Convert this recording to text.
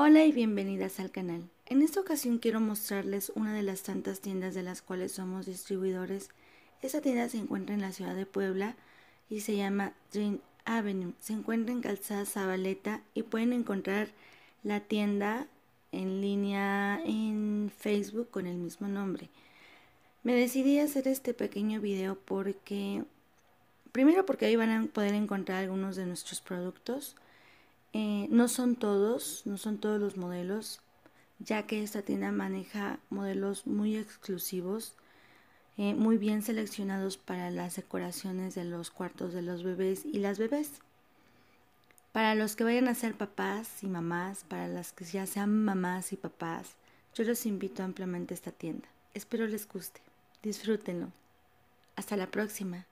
Hola y bienvenidas al canal. En esta ocasión quiero mostrarles una de las tantas tiendas de las cuales somos distribuidores. Esta tienda se encuentra en la ciudad de Puebla y se llama Dream Avenue. Se encuentra en Calzada Zabaleta y pueden encontrar la tienda en línea en Facebook con el mismo nombre. Me decidí hacer este pequeño video porque, primero porque ahí van a poder encontrar algunos de nuestros productos. Eh, no son todos, no son todos los modelos, ya que esta tienda maneja modelos muy exclusivos, eh, muy bien seleccionados para las decoraciones de los cuartos de los bebés y las bebés. Para los que vayan a ser papás y mamás, para las que ya sean mamás y papás, yo los invito ampliamente a esta tienda. Espero les guste. Disfrútenlo. Hasta la próxima.